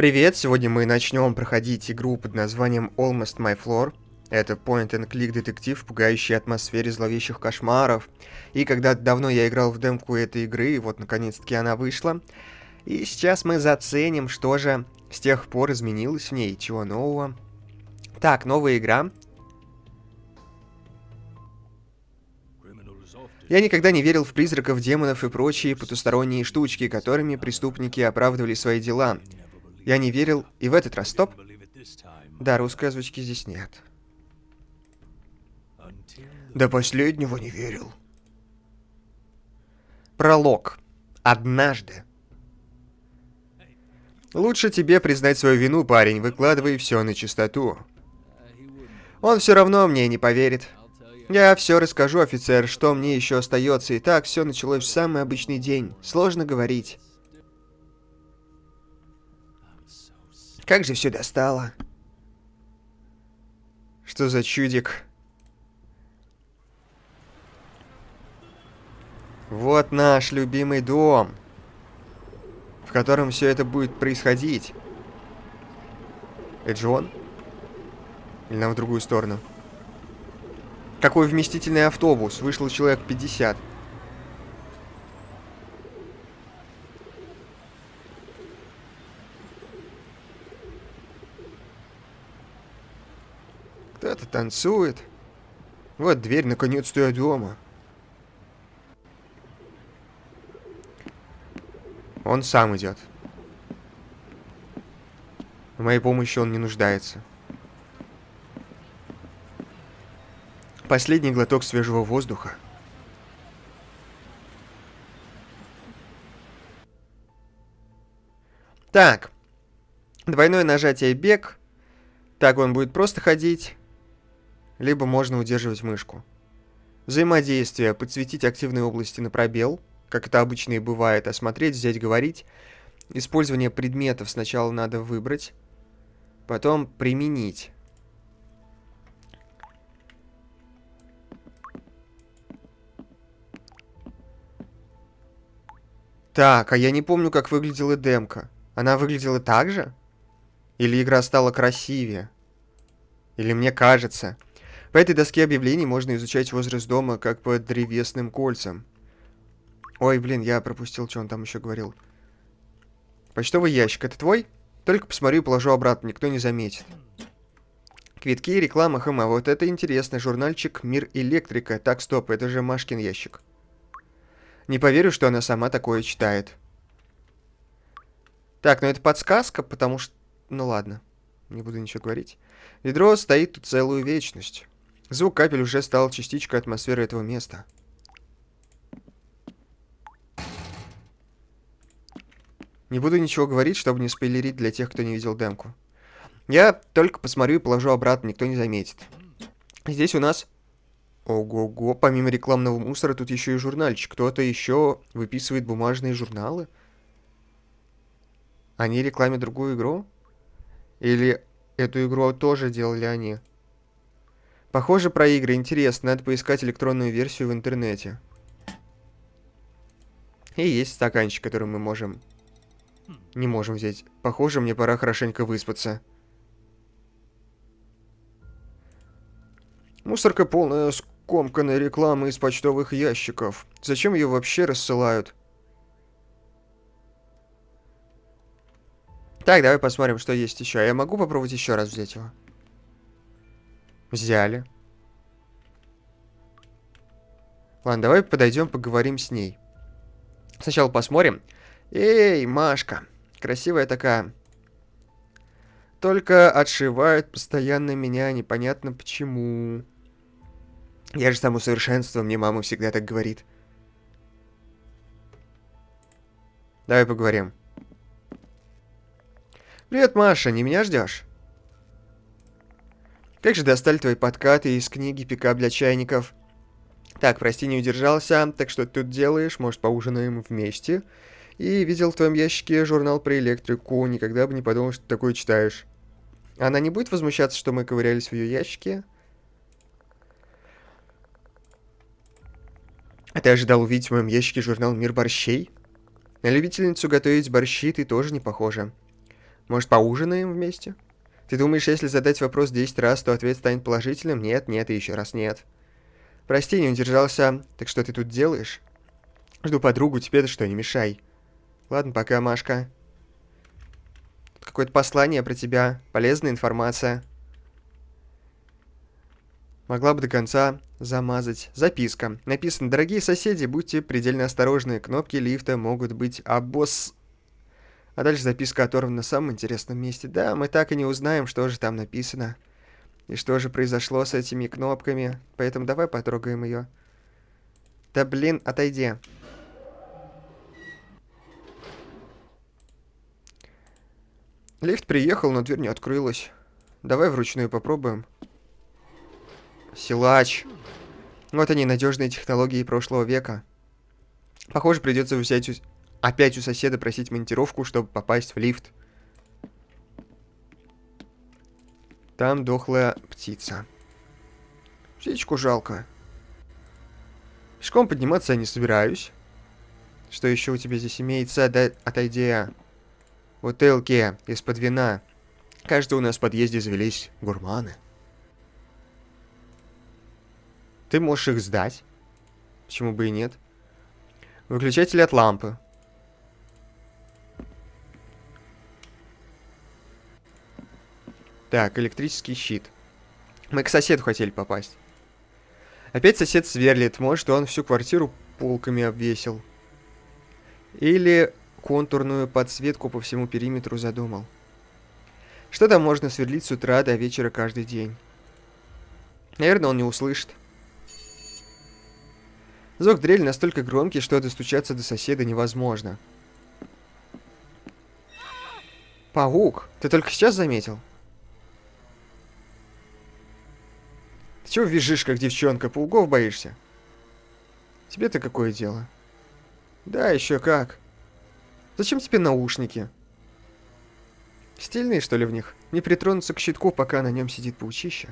Привет, сегодня мы начнем проходить игру под названием Almost My Floor. Это point-and-click детектив, пугающий атмосфере зловещих кошмаров. И когда давно я играл в демку этой игры, вот наконец-таки она вышла. И сейчас мы заценим, что же с тех пор изменилось в ней, чего нового. Так, новая игра. Я никогда не верил в призраков, демонов и прочие потусторонние штучки, которыми преступники оправдывали свои дела. Я не верил и в этот раз. Стоп. Да, русской озвучки здесь нет. До последнего не верил. Пролог. Однажды. Лучше тебе признать свою вину, парень, выкладывай все на чистоту. Он все равно мне не поверит. Я все расскажу, офицер, что мне еще остается. И так все началось в самый обычный день. Сложно говорить. Как же все достало. Что за чудик? Вот наш любимый дом, в котором все это будет происходить. Это же он? Или нам в другую сторону? Какой вместительный автобус. Вышло человек 50. Кто-то танцует. Вот дверь, наконец-то я дома. Он сам идет. В моей помощи он не нуждается. Последний глоток свежего воздуха. Так. Двойное нажатие бег. Так он будет просто ходить либо можно удерживать мышку. Взаимодействие. Подсветить активные области на пробел, как это обычно и бывает, осмотреть, взять, говорить. Использование предметов сначала надо выбрать, потом применить. Так, а я не помню, как выглядела демка. Она выглядела так же? Или игра стала красивее? Или мне кажется? По этой доске объявлений можно изучать возраст дома как по древесным кольцам. Ой, блин, я пропустил, что он там еще говорил. Почтовый ящик, это твой? Только посмотрю и положу обратно, никто не заметит. Квитки, реклама, хм, а вот это интересно. Журнальчик «Мир электрика». Так, стоп, это же Машкин ящик. Не поверю, что она сама такое читает. Так, ну это подсказка, потому что... Ну ладно, не буду ничего говорить. Ведро стоит тут целую вечность. Звук капель уже стал частичкой атмосферы этого места. Не буду ничего говорить, чтобы не спойлерить для тех, кто не видел демку. Я только посмотрю и положу обратно, никто не заметит. Здесь у нас... Ого-го, помимо рекламного мусора, тут еще и журнальчик. Кто-то еще выписывает бумажные журналы? Они рекламят другую игру? Или эту игру тоже делали они? Похоже про игры. Интересно, надо поискать электронную версию в интернете. И есть стаканчик, который мы можем... Не можем взять. Похоже, мне пора хорошенько выспаться. Мусорка полная скомканной рекламы из почтовых ящиков. Зачем ее вообще рассылают? Так, давай посмотрим, что есть еще. Я могу попробовать еще раз взять его? Взяли. Ладно, давай подойдем, поговорим с ней. Сначала посмотрим. Эй, Машка. Красивая такая. Только отшивают постоянно меня, непонятно почему. Я же само совершенство, мне мама всегда так говорит. Давай поговорим. Привет, Маша, не меня ждешь? Как же достали твои подкаты из книги «Пикап для чайников»? Так, прости, не удержался. Так что ты тут делаешь? Может, поужинаем вместе? И видел в твоем ящике журнал про электрику. Никогда бы не подумал, что ты такое читаешь. Она не будет возмущаться, что мы ковырялись в ее ящике? А ты ожидал увидеть в моем ящике журнал «Мир борщей»? На любительницу готовить борщи ты тоже не похожа. Может, поужинаем вместе? Ты думаешь, если задать вопрос 10 раз, то ответ станет положительным? Нет, нет и еще раз нет. Прости, не удержался. Так что ты тут делаешь? Жду подругу, тебе-то что, не мешай. Ладно, пока, Машка. Какое-то послание про тебя. Полезная информация. Могла бы до конца замазать. Записка. Написано, дорогие соседи, будьте предельно осторожны. Кнопки лифта могут быть обос... А дальше записка оторвана на самом интересном месте. Да, мы так и не узнаем, что же там написано. И что же произошло с этими кнопками. Поэтому давай потрогаем ее. Да блин, отойди. Лифт приехал, но дверь не открылась. Давай вручную попробуем. Силач. Вот они, надежные технологии прошлого века. Похоже, придется взять. Опять у соседа просить монтировку, чтобы попасть в лифт. Там дохлая птица. Птичку жалко. Пешком подниматься я не собираюсь. Что еще у тебя здесь имеется? Да, отойди. Бутылки из-под вина. Кажется, у нас в подъезде завелись гурманы. Ты можешь их сдать. Почему бы и нет? Выключатель от лампы. Так, электрический щит. Мы к соседу хотели попасть. Опять сосед сверлит. Может, он всю квартиру полками обвесил. Или контурную подсветку по всему периметру задумал. Что там можно сверлить с утра до вечера каждый день? Наверное, он не услышит. Звук дрели настолько громкий, что достучаться до соседа невозможно. Паук, ты только сейчас заметил? Чего визжишь, как девчонка? Пауков боишься? Тебе-то какое дело? Да, еще как. Зачем тебе наушники? Стильные, что ли, в них? Не притронуться к щитку, пока на нем сидит паучище.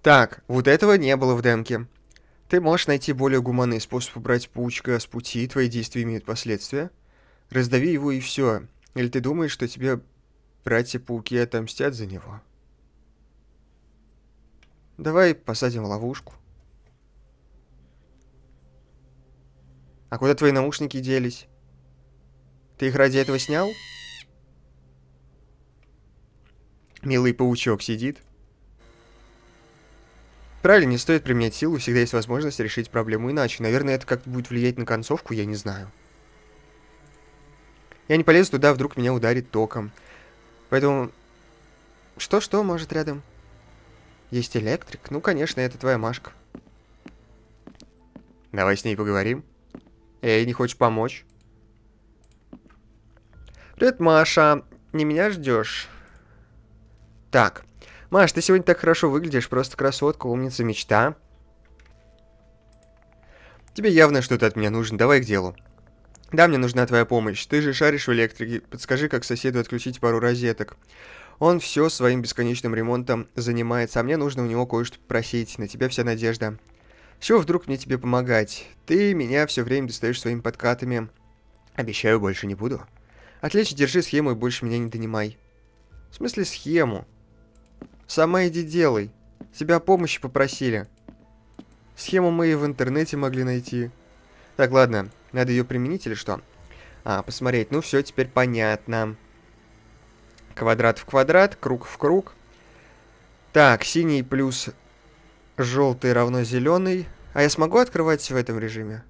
Так, вот этого не было в демке. Ты можешь найти более гуманный способ убрать паучка с пути, твои действия имеют последствия. Раздави его и все. Или ты думаешь, что тебе братья-пауки отомстят за него? Давай посадим ловушку. А куда твои наушники делись? Ты их ради этого снял? Милый паучок сидит. Правильно, не стоит применять силу, всегда есть возможность решить проблему иначе. Наверное, это как-то будет влиять на концовку, я не знаю. Я не полезу туда, вдруг меня ударит током. Поэтому... Что-что может рядом? Есть электрик? Ну, конечно, это твоя Машка. Давай с ней поговорим. Эй, не хочешь помочь? Привет, Маша. Не меня ждешь? Так. Маш, ты сегодня так хорошо выглядишь. Просто красотка, умница, мечта. Тебе явно что-то от меня нужно. Давай к делу. Да, мне нужна твоя помощь. Ты же шаришь в электрике. Подскажи, как соседу отключить пару розеток. Он все своим бесконечным ремонтом занимается, а мне нужно у него кое-что просить. На тебя вся надежда. Чего вдруг мне тебе помогать? Ты меня все время достаешь своими подкатами. Обещаю, больше не буду. Отлично, держи схему и больше меня не донимай. В смысле схему? Сама иди делай. Тебя помощи попросили. Схему мы и в интернете могли найти. Так, ладно, надо ее применить или что? А, посмотреть. Ну все, теперь понятно. Квадрат в квадрат, круг в круг. Так, синий плюс желтый равно зеленый. А я смогу открывать в этом режиме?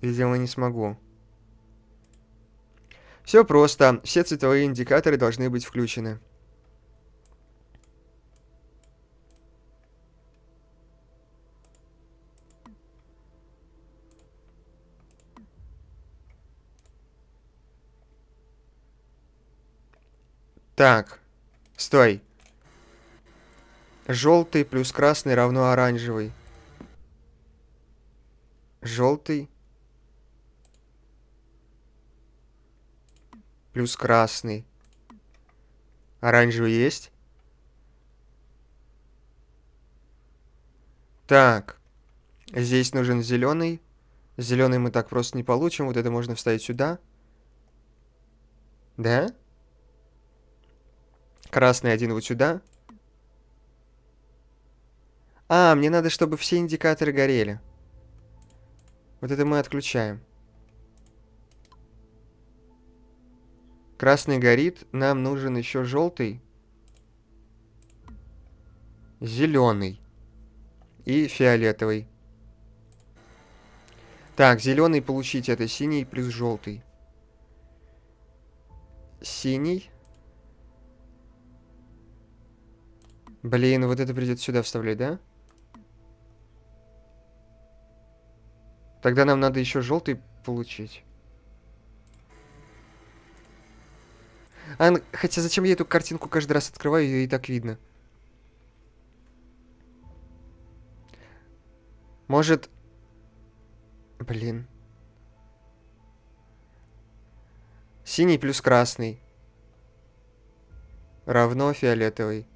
Видимо, не смогу. Все просто. Все цветовые индикаторы должны быть включены. Так, стой. Желтый плюс красный равно оранжевый. Желтый. Плюс красный. Оранжевый есть? Так. Здесь нужен зеленый. Зеленый мы так просто не получим. Вот это можно вставить сюда. Да? Красный один вот сюда. А, мне надо, чтобы все индикаторы горели. Вот это мы отключаем. Красный горит. Нам нужен еще желтый. Зеленый. И фиолетовый. Так, зеленый получить это синий плюс желтый. Синий. Блин, вот это придется сюда вставлять, да? Тогда нам надо еще желтый получить. А, хотя зачем я эту картинку каждый раз открываю, ее и так видно. Может... Блин. Синий плюс красный. Равно фиолетовый.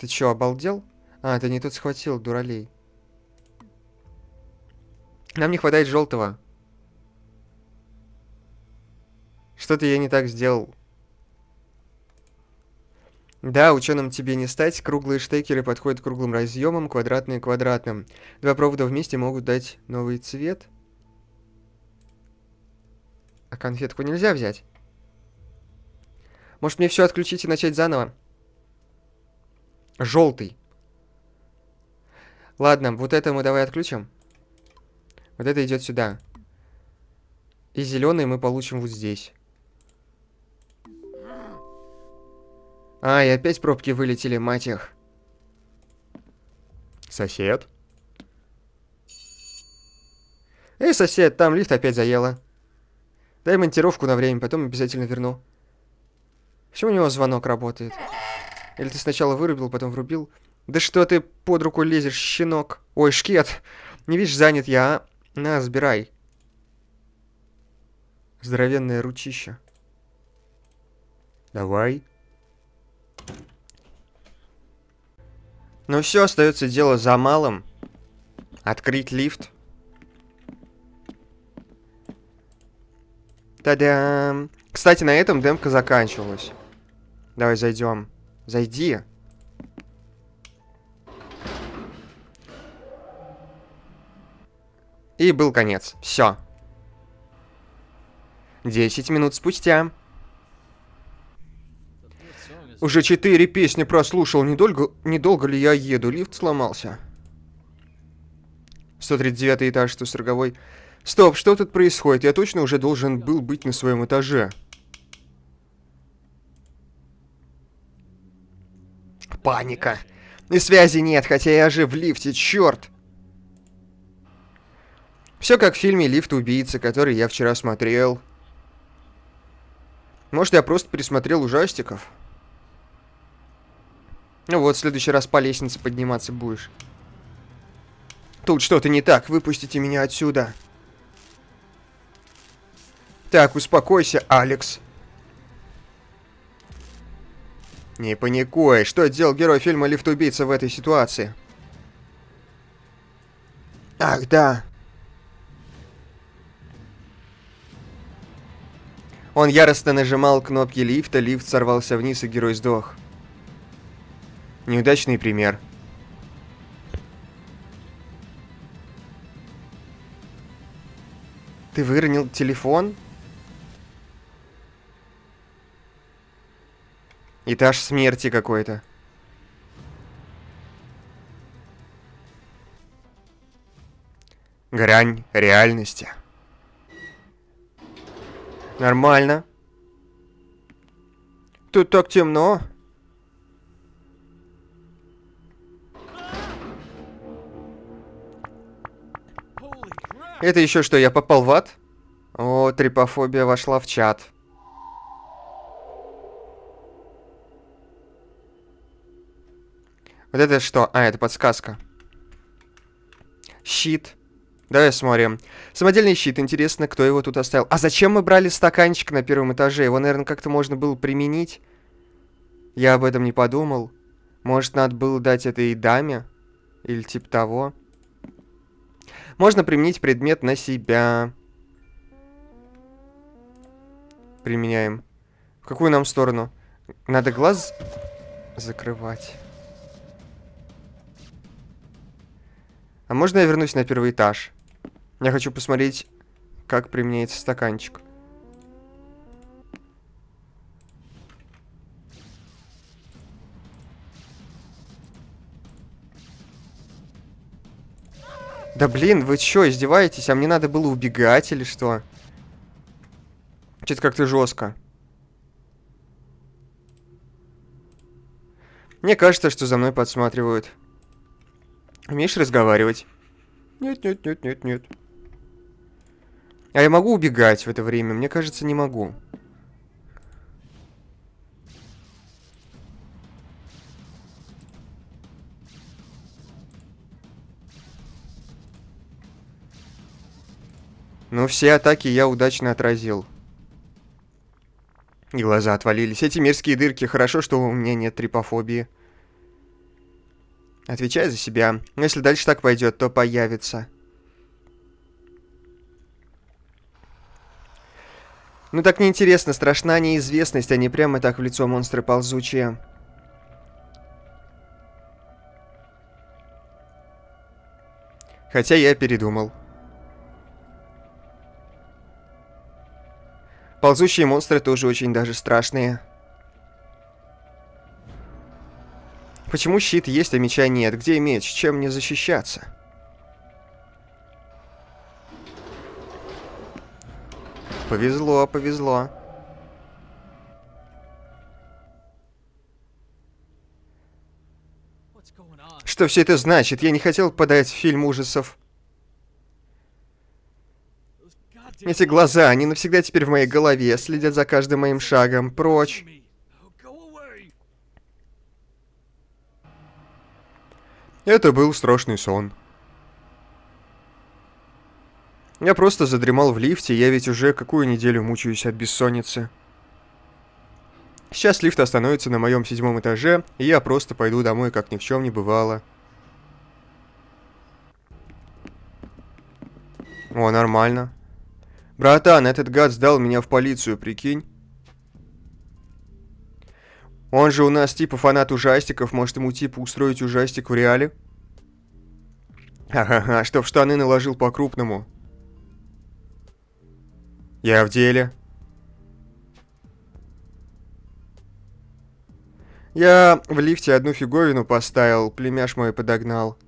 Ты чё, обалдел? А, ты не тут схватил, дуралей. Нам не хватает желтого. Что-то я не так сделал. Да, ученым тебе не стать. Круглые штекеры подходят круглым разъемам, квадратные квадратным. Два провода вместе могут дать новый цвет. А конфетку нельзя взять? Может мне все отключить и начать заново? Желтый. Ладно, вот это мы давай отключим. Вот это идет сюда. И зеленый мы получим вот здесь. А, и опять пробки вылетели, мать их. Сосед? Эй, сосед, там лифт опять заело. Дай монтировку на время, потом обязательно верну. Почему у него звонок работает? Или ты сначала вырубил, потом врубил? Да что ты под руку лезешь, щенок? Ой, шкет. Не видишь, занят я, а? На, сбирай. Здоровенное ручище. Давай. Ну все, остается дело за малым. Открыть лифт. Та-дам! Кстати, на этом демка заканчивалась. Давай зайдем. Зайди. И был конец. Все. Десять минут спустя. Уже четыре песни прослушал. Недолго, недолго ли я еду? Лифт сломался. 139 этаж, 140 Стоп, что тут происходит? Я точно уже должен был быть на своем этаже. Паника. И связи нет, хотя я же в лифте, черт. Все как в фильме «Лифт убийцы», который я вчера смотрел. Может, я просто пересмотрел ужастиков? Ну вот, в следующий раз по лестнице подниматься будешь. Тут что-то не так, выпустите меня отсюда. Так, успокойся, Алекс. Не паникуй, что делал герой фильма «Лифт-убийца» в этой ситуации? Ах, да. Он яростно нажимал кнопки лифта, лифт сорвался вниз, и герой сдох. Неудачный пример. Ты выронил телефон? Этаж смерти какой-то. Грань реальности. Нормально. Тут так темно. Это еще что, я попал в ад? О, трипофобия вошла в чат. Вот это что? А, это подсказка. Щит. Давай смотрим. Самодельный щит. Интересно, кто его тут оставил. А зачем мы брали стаканчик на первом этаже? Его, наверное, как-то можно было применить. Я об этом не подумал. Может, надо было дать этой даме? Или типа того. Можно применить предмет на себя. Применяем. В какую нам сторону? Надо глаз закрывать. А можно я вернусь на первый этаж? Я хочу посмотреть, как применяется стаканчик. Да блин, вы чё, издеваетесь? А мне надо было убегать или что? Что-то как-то жестко. Мне кажется, что за мной подсматривают. Умеешь разговаривать? Нет, нет, нет, нет, нет. А я могу убегать в это время? Мне кажется, не могу. Ну, все атаки я удачно отразил. И глаза отвалились. Эти мерзкие дырки. Хорошо, что у меня нет трипофобии. Отвечай за себя. Если дальше так пойдет, то появится. Ну так неинтересно, страшна неизвестность, а не прямо так в лицо монстры ползучие. Хотя я передумал. Ползущие монстры тоже очень даже страшные. Почему щит есть, а меча нет? Где меч? Чем мне защищаться? Повезло, повезло. Что все это значит? Я не хотел подать фильм ужасов. Эти глаза, они навсегда теперь в моей голове, следят за каждым моим шагом. Прочь. Это был страшный сон. Я просто задремал в лифте, я ведь уже какую неделю мучаюсь от бессонницы. Сейчас лифт остановится на моем седьмом этаже, и я просто пойду домой, как ни в чем не бывало. О, нормально. Братан, этот гад сдал меня в полицию, прикинь. Он же у нас типа фанат ужастиков, может ему типа устроить ужастик в реале? Ага-га, что в штаны наложил по-крупному. Я в деле. Я в лифте одну фиговину поставил, племяш мой подогнал.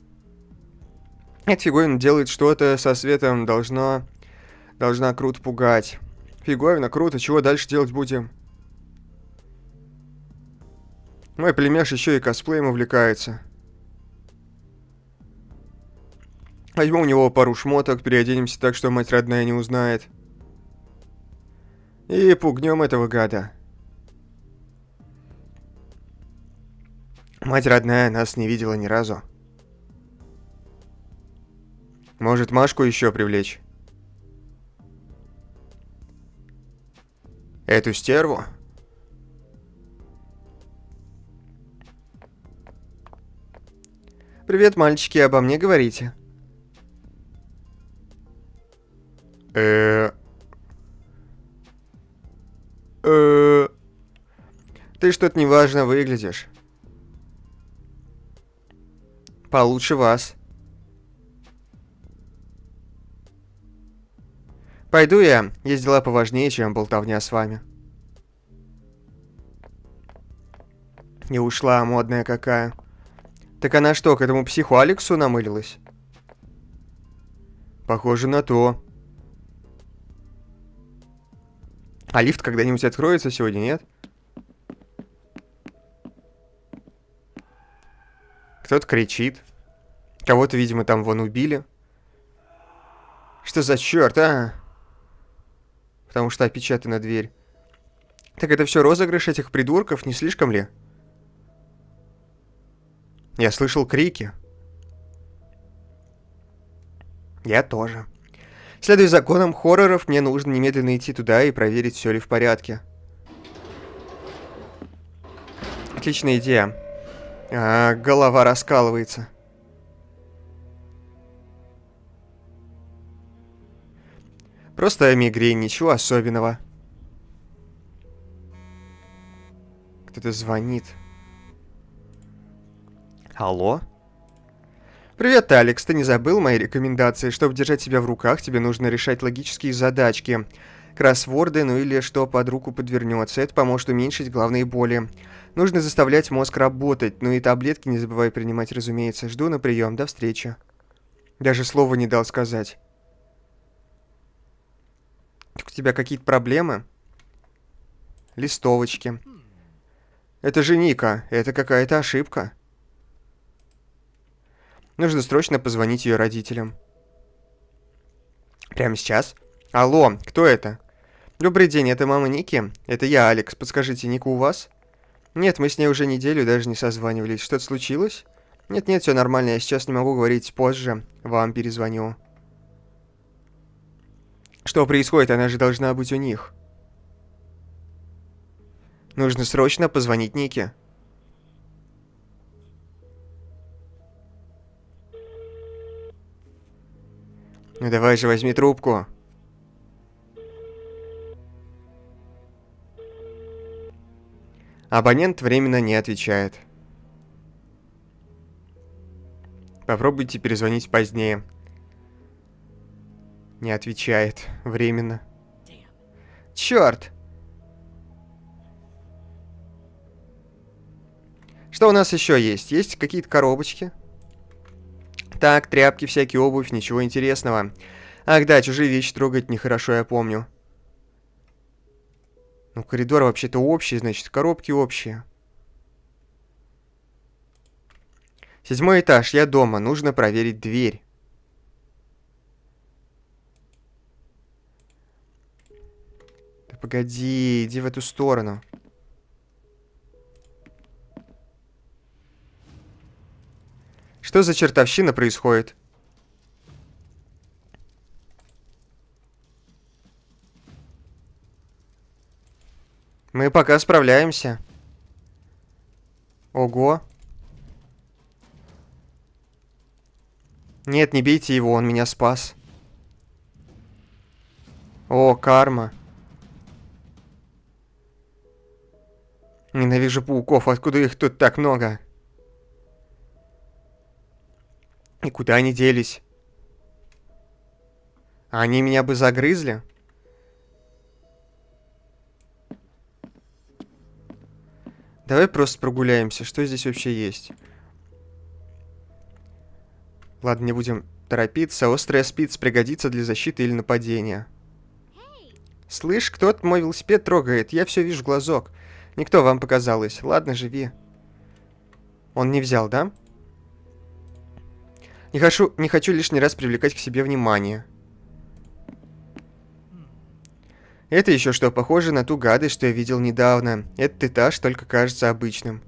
Эта фиговина делает что-то со светом, должно Должна круто пугать. Фиговина, круто. Чего дальше делать будем? Мой племяш еще и косплеем увлекается. Возьму у него пару шмоток, переоденемся так, что мать родная не узнает. И пугнем этого гада. Мать родная нас не видела ни разу. Может, Машку еще привлечь? Эту стерву? Привет, мальчики, обо мне говорите. Э. Э. Ты что-то неважно выглядишь. Получше вас. Пойду я. Есть дела поважнее, чем болтовня с вами. Не ушла, модная какая. Так она что, к этому психу Алексу намылилась? Похоже на то. А лифт когда-нибудь откроется сегодня, нет? Кто-то кричит. Кого-то, видимо, там вон убили. Что за черт, а? потому что опечатана дверь. Так это все розыгрыш этих придурков, не слишком ли? Я слышал крики. Я тоже. Следуя законам хорроров, мне нужно немедленно идти туда и проверить, все ли в порядке. Отличная идея. А, голова раскалывается. Просто мигрень, ничего особенного. Кто-то звонит. Алло? Привет, Алекс, ты не забыл мои рекомендации? Чтобы держать себя в руках, тебе нужно решать логические задачки. Кроссворды, ну или что под руку подвернется. Это поможет уменьшить главные боли. Нужно заставлять мозг работать. Ну и таблетки не забывай принимать, разумеется. Жду на прием. До встречи. Даже слова не дал сказать. У тебя какие-то проблемы? Листовочки. Это же Ника. Это какая-то ошибка. Нужно срочно позвонить ее родителям. Прямо сейчас? Алло, кто это? Добрый день, это мама Ники? Это я, Алекс. Подскажите, Ника у вас? Нет, мы с ней уже неделю даже не созванивались. Что-то случилось? Нет-нет, все нормально, я сейчас не могу говорить позже. Вам перезвоню. Что происходит? Она же должна быть у них. Нужно срочно позвонить Нике. Ну давай же, возьми трубку. Абонент временно не отвечает. Попробуйте перезвонить позднее. Не отвечает. Временно. Черт! Что у нас еще есть? Есть какие-то коробочки? Так, тряпки, всякие обувь, ничего интересного. Ах да, чужие вещи трогать нехорошо, я помню. Ну, коридор вообще-то общий, значит, коробки общие. Седьмой этаж, я дома, нужно проверить дверь. Да погоди, иди в эту сторону. Что за чертовщина происходит? Мы пока справляемся. Ого. Нет, не бейте его, он меня спас. О, карма. Ненавижу пауков, откуда их тут так много? И куда они делись? Они меня бы загрызли? Давай просто прогуляемся. Что здесь вообще есть? Ладно, не будем торопиться. Острая спиц пригодится для защиты или нападения. Слышь, кто-то мой велосипед трогает. Я все вижу в глазок. Никто вам показалось. Ладно, живи. Он не взял, да? Не хочу, не хочу лишний раз привлекать к себе внимание. Это еще что, похоже на ту гадость, что я видел недавно. Этот этаж только кажется обычным.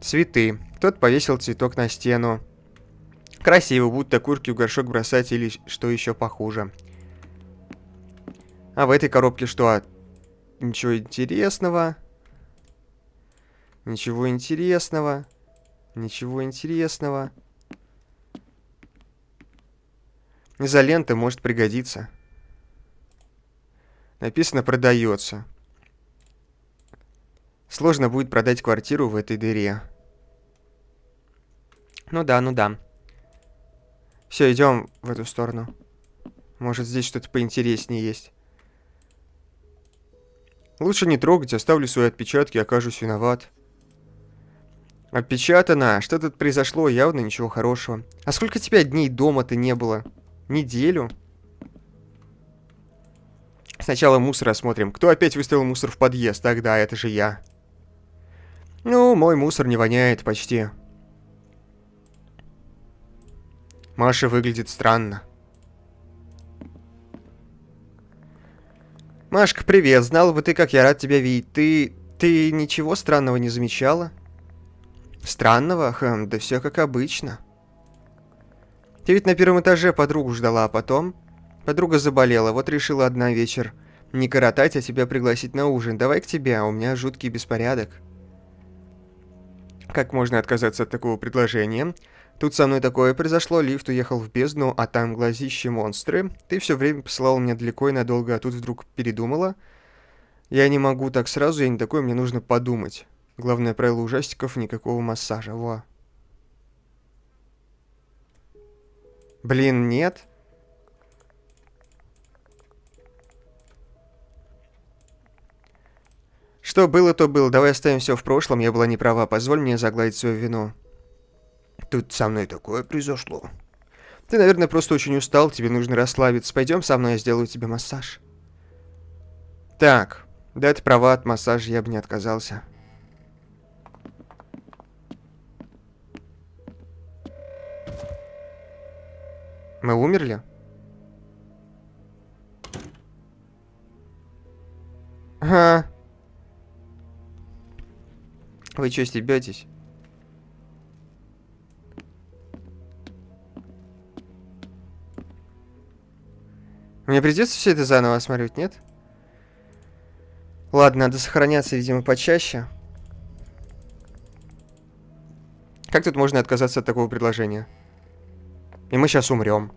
Цветы. Кто-то повесил цветок на стену. Красиво, будто курки в горшок бросать или что еще похуже. А в этой коробке что? Ничего интересного. Ничего интересного. Ничего интересного. Изолента может пригодиться. Написано «продается». Сложно будет продать квартиру в этой дыре. Ну да, ну да. Все, идем в эту сторону. Может, здесь что-то поинтереснее есть. Лучше не трогать, оставлю свои отпечатки, окажусь виноват. Опечатано. Что тут произошло? Явно ничего хорошего. А сколько тебя дней дома-то не было? Неделю? Сначала мусор осмотрим. Кто опять выставил мусор в подъезд? Тогда это же я. Ну, мой мусор не воняет почти. Маша выглядит странно. Машка, привет. Знала бы ты, как я рад тебя видеть. Ты... ты ничего странного не замечала? Странного? Хм, да все как обычно. Ты ведь на первом этаже подругу ждала, а потом... Подруга заболела, вот решила одна вечер не коротать, а тебя пригласить на ужин. Давай к тебе, а у меня жуткий беспорядок. Как можно отказаться от такого предложения? Тут со мной такое произошло, лифт уехал в бездну, а там глазищи монстры. Ты все время посылал меня далеко и надолго, а тут вдруг передумала. Я не могу так сразу, я не такой, мне нужно подумать. Главное правило ужастиков — никакого массажа. Во. Блин, нет. Что было, то было. Давай оставим все в прошлом. Я была не права. Позволь мне загладить свою вину. Тут со мной такое произошло. Ты, наверное, просто очень устал. Тебе нужно расслабиться. Пойдем со мной, я сделаю тебе массаж. Так. Да, ты права, от массажа я бы не отказался. Мы умерли? Ага. Вы что, стебетесь? Мне придется все это заново осматривать, нет? Ладно, надо сохраняться, видимо, почаще. Как тут можно отказаться от такого предложения? И мы сейчас умрем.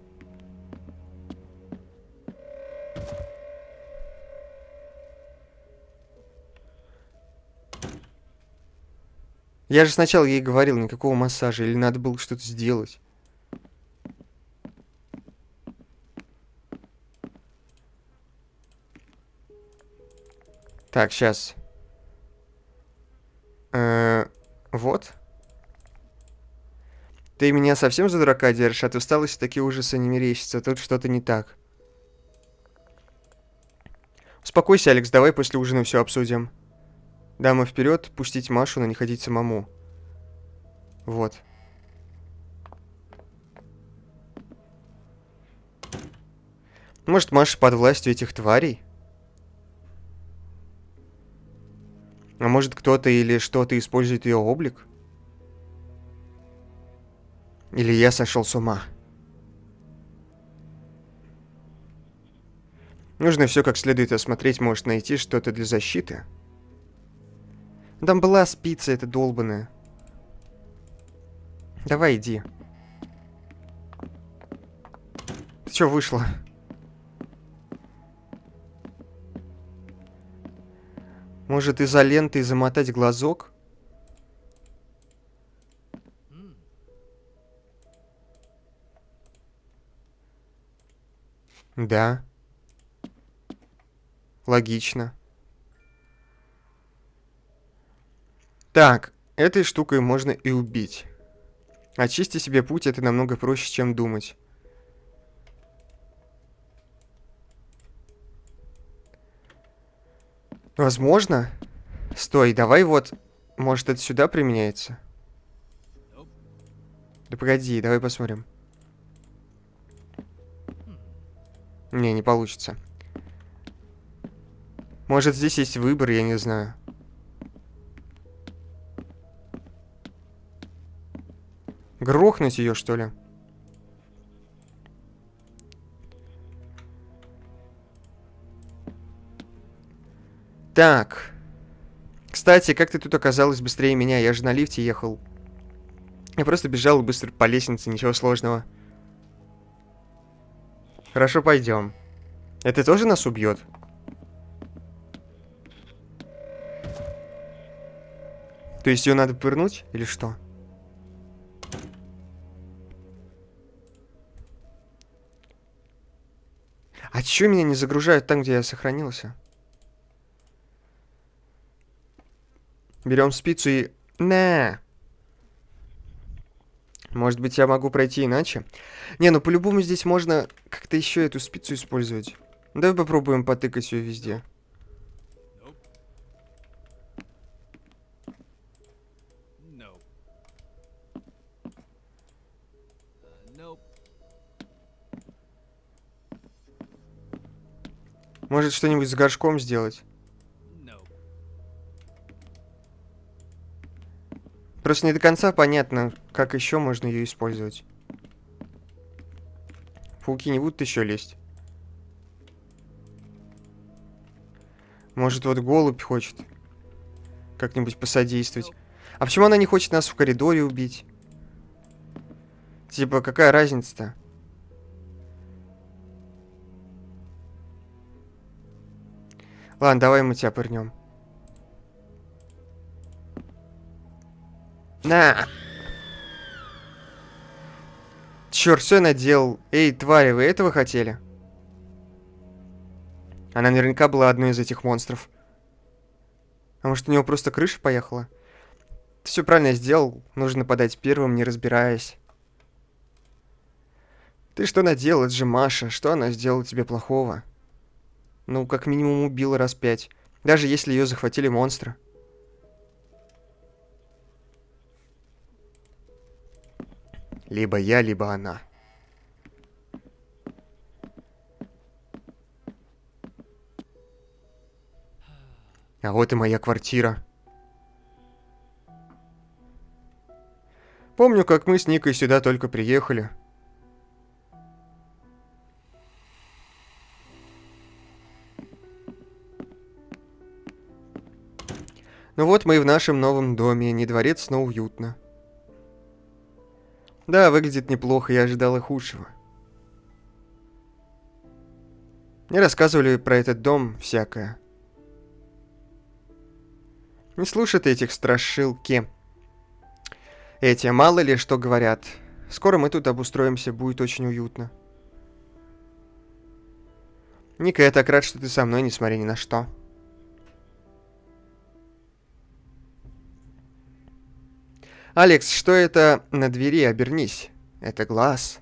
Я же сначала ей говорил, никакого массажа, или надо было что-то сделать. Так, сейчас. Э -э вот. Ты меня совсем за дурака держишь? От усталости такие ужасы не мерещатся. Тут что-то не так. Успокойся, Алекс, давай после ужина все обсудим. Дама вперед, пустить Машу, но не ходить самому. Вот. Может, Маша под властью этих тварей? А может, кто-то или что-то использует ее облик? Или я сошел с ума? Нужно все как следует осмотреть, может найти что-то для защиты. Там была спица эта долбаная. Давай иди. Ты вышло? Может изолентой замотать глазок? Да. Логично. Так, этой штукой можно и убить. Очисти себе путь, это намного проще, чем думать. Возможно. Стой, давай вот... Может, это сюда применяется? Да погоди, давай посмотрим. Не, не получится. Может, здесь есть выбор, я не знаю. Грохнуть ее, что ли? Так. Кстати, как ты тут оказалась быстрее меня? Я же на лифте ехал. Я просто бежал быстро по лестнице, ничего сложного. Хорошо, пойдем. Это тоже нас убьет? То есть ее надо повернуть или что? А чё меня не загружают там, где я сохранился? Берем спицу и... На! Может быть, я могу пройти иначе? Не, ну по-любому здесь можно как-то еще эту спицу использовать. Давай попробуем потыкать ее везде. Может что-нибудь с горшком сделать? Просто не до конца понятно, как еще можно ее использовать. Пауки не будут еще лезть. Может, вот голубь хочет как-нибудь посодействовать. А почему она не хочет нас в коридоре убить? Типа, какая разница-то? Ладно, давай мы тебя пырнем. На! Черт, все наделал. Эй, твари, вы этого хотели? Она наверняка была одной из этих монстров. А может, у него просто крыша поехала? Ты все правильно сделал. Нужно подать первым, не разбираясь. Ты что наделал? Это же Маша. Что она сделала тебе плохого? Ну, как минимум убила раз пять. Даже если ее захватили монстры. Либо я, либо она. А вот и моя квартира. Помню, как мы с Никой сюда только приехали. Ну вот мы и в нашем новом доме, не дворец, но уютно. Да, выглядит неплохо, я ожидал и худшего. Мне рассказывали про этот дом всякое. Не слушайте этих страшилки. Эти, мало ли что говорят. Скоро мы тут обустроимся, будет очень уютно. Ника, я так рад, что ты со мной, несмотря ни на что. Алекс, что это на двери? Обернись. Это глаз.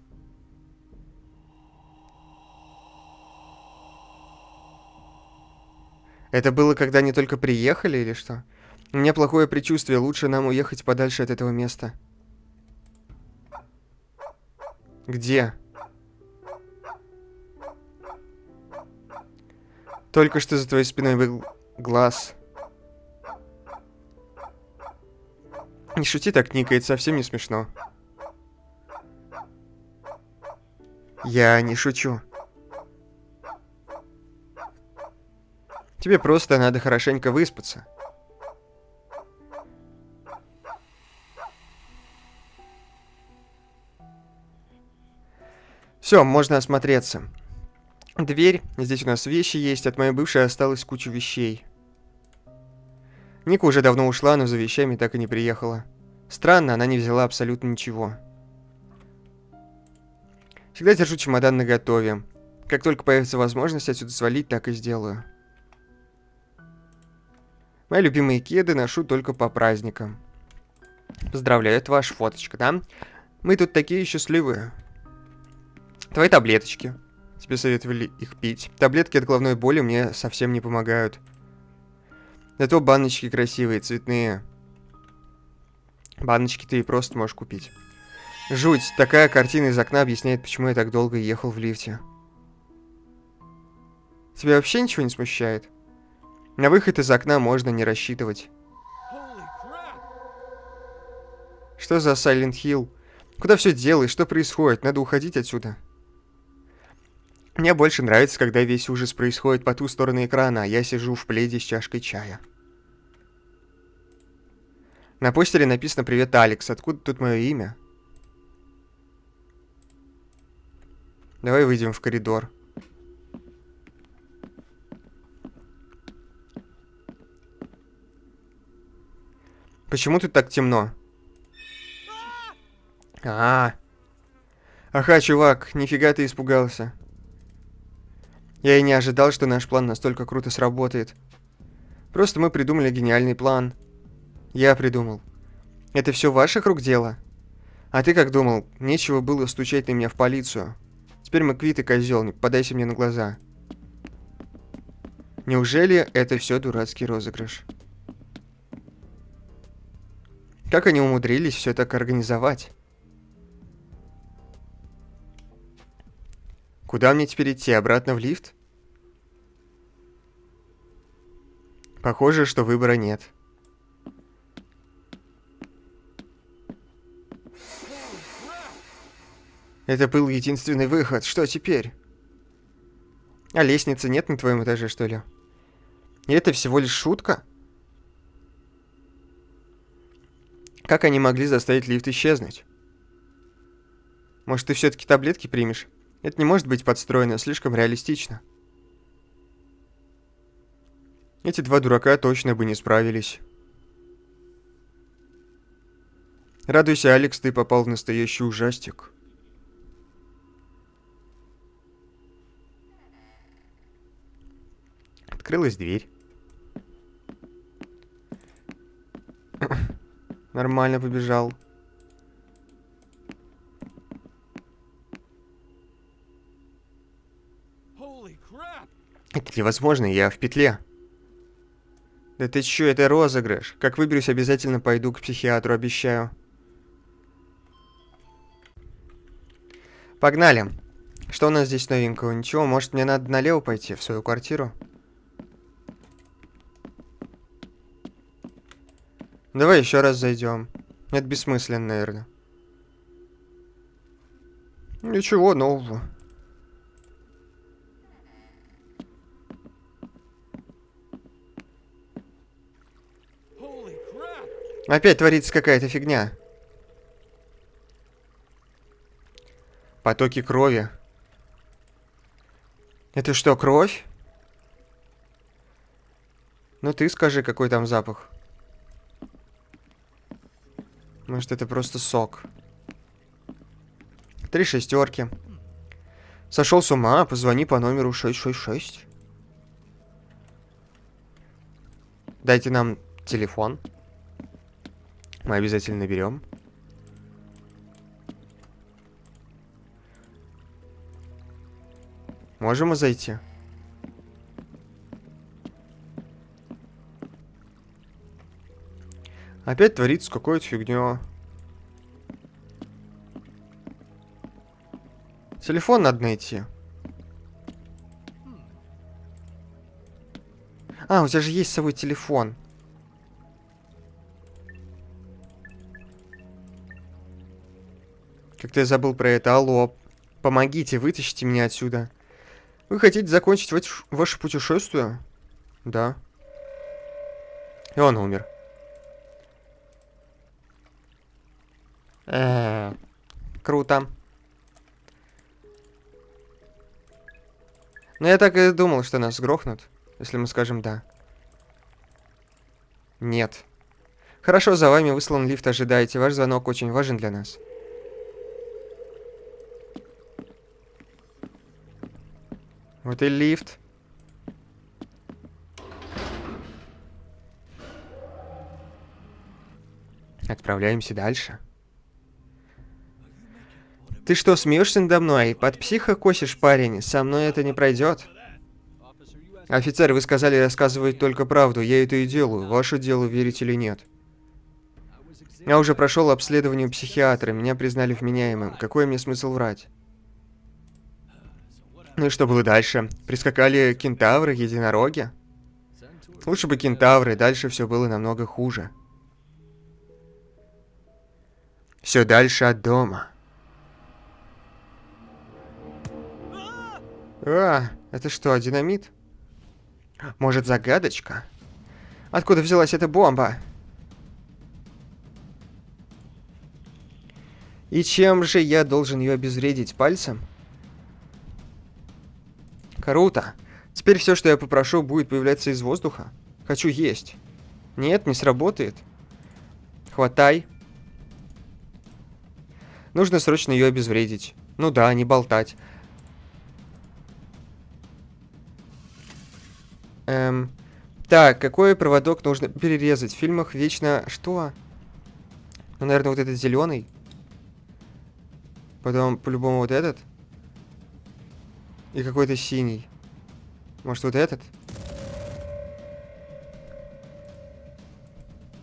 Это было, когда они только приехали или что? У меня плохое предчувствие. Лучше нам уехать подальше от этого места. Где? Только что за твоей спиной был глаз. Не шути так, Ника, это совсем не смешно. Я не шучу. Тебе просто надо хорошенько выспаться. Все, можно осмотреться. Дверь. Здесь у нас вещи есть. От моей бывшей осталась куча вещей. Ника уже давно ушла, но за вещами так и не приехала. Странно, она не взяла абсолютно ничего. Всегда держу чемодан на готове. Как только появится возможность отсюда свалить, так и сделаю. Мои любимые кеды ношу только по праздникам. Поздравляю, это ваша фоточка, да? Мы тут такие счастливые. Твои таблеточки. Тебе советовали их пить. Таблетки от головной боли мне совсем не помогают. Зато баночки красивые, цветные. Баночки ты и просто можешь купить. Жуть, такая картина из окна объясняет, почему я так долго ехал в лифте. Тебя вообще ничего не смущает? На выход из окна можно не рассчитывать. Что за Silent Hill? Куда все делаешь? Что происходит? Надо уходить отсюда. Мне больше нравится, когда весь ужас происходит по ту сторону экрана, а я сижу в пледе с чашкой чая. На постере написано «Привет, Алекс». Откуда тут мое имя? Давай выйдем в коридор. Почему тут так темно? А, -а, а Ага, чувак, нифига ты испугался. Я и не ожидал, что наш план настолько круто сработает. Просто мы придумали гениальный план — я придумал. Это все ваших рук дело? А ты как думал, нечего было стучать на меня в полицию? Теперь мы квиты, козел, не попадайся мне на глаза. Неужели это все дурацкий розыгрыш? Как они умудрились все так организовать? Куда мне теперь идти? Обратно в лифт? Похоже, что выбора нет. Это был единственный выход. Что теперь? А лестницы нет на твоем этаже, что ли? И это всего лишь шутка? Как они могли заставить лифт исчезнуть? Может, ты все-таки таблетки примешь? Это не может быть подстроено, слишком реалистично. Эти два дурака точно бы не справились. Радуйся, Алекс, ты попал в настоящий ужастик. Открылась дверь. Нормально побежал. Это невозможно, я в петле. Да ты чё, это розыгрыш. Как выберусь, обязательно пойду к психиатру, обещаю. Погнали. Что у нас здесь новенького? Ничего, может мне надо налево пойти, в свою квартиру? Давай еще раз зайдем. Это бессмысленно, наверное. Ничего нового. Опять творится какая-то фигня. Потоки крови. Это что, кровь? Ну ты скажи, какой там запах. Может, это просто сок. Три шестерки. Сошел с ума, позвони по номеру 666. Дайте нам телефон. Мы обязательно наберем. Можем мы зайти? Опять творится какое-то фигня. Телефон надо найти. А, у тебя же есть с собой телефон. Как-то я забыл про это. Алло, помогите, вытащите меня отсюда. Вы хотите закончить ваше путешествие? Да. И он умер. Э круто. Но я так и думал, что нас грохнут, если мы скажем «да». Нет. Хорошо, за вами выслан лифт, ожидайте. Ваш звонок очень важен для нас. Вот и лифт. Отправляемся дальше. Ты что, смеешься надо мной? Под психа косишь, парень? Со мной это не пройдет. Офицер, вы сказали рассказывать только правду. Я это и делаю. Ваше дело, верить или нет. Я уже прошел обследование у психиатра. Меня признали вменяемым. Какой мне смысл врать? Ну и что было дальше? Прискакали кентавры, единороги? Лучше бы кентавры, дальше все было намного хуже. Все дальше от дома. А, это что, динамит? Может, загадочка? Откуда взялась эта бомба? И чем же я должен ее обезвредить пальцем? Круто. Теперь все, что я попрошу, будет появляться из воздуха. Хочу есть. Нет, не сработает. Хватай. Нужно срочно ее обезвредить. Ну да, не болтать. Эм, так, какой проводок нужно перерезать? В фильмах вечно... Что? Ну, наверное, вот этот зеленый. Потом, по-любому, вот этот. И какой-то синий. Может, вот этот?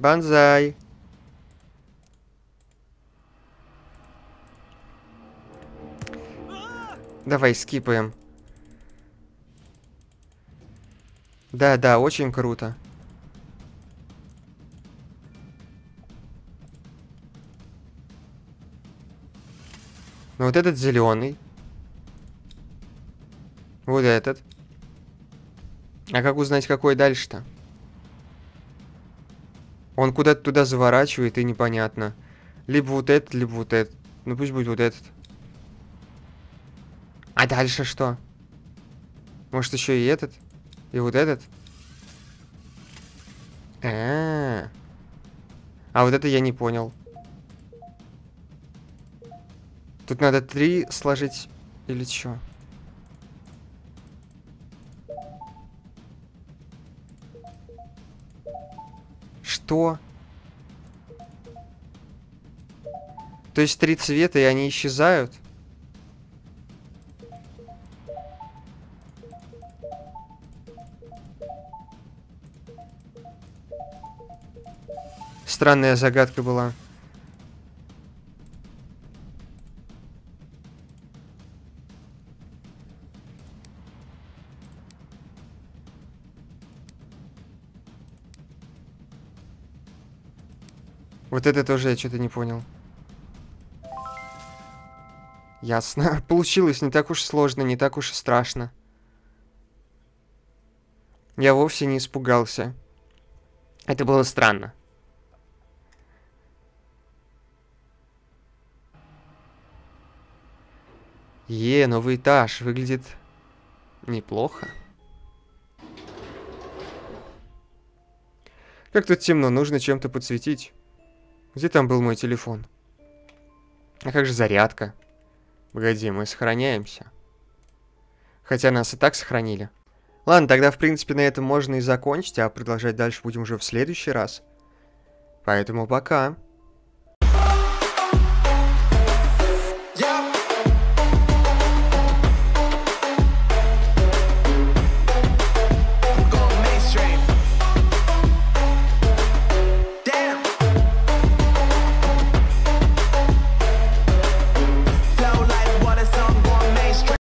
Банзай. Давай скипаем. Да, да, очень круто. Ну вот этот зеленый. Вот этот. А как узнать, какой дальше-то? Он куда-то туда заворачивает, и непонятно. Либо вот этот, либо вот этот. Ну пусть будет вот этот. А дальше что? Может еще и этот? И вот этот? А, -а, -а. а вот это я не понял. Тут надо три сложить или что? Что? То есть три цвета, и они исчезают? Странная загадка была. Вот это тоже я что-то не понял. Ясно. Получилось не так уж сложно, не так уж и страшно. Я вовсе не испугался. Это было странно. Е, новый этаж. Выглядит неплохо. Как тут темно, нужно чем-то подсветить. Где там был мой телефон? А как же зарядка? Погоди, мы сохраняемся. Хотя нас и так сохранили. Ладно, тогда, в принципе, на этом можно и закончить, а продолжать дальше будем уже в следующий раз. Поэтому пока.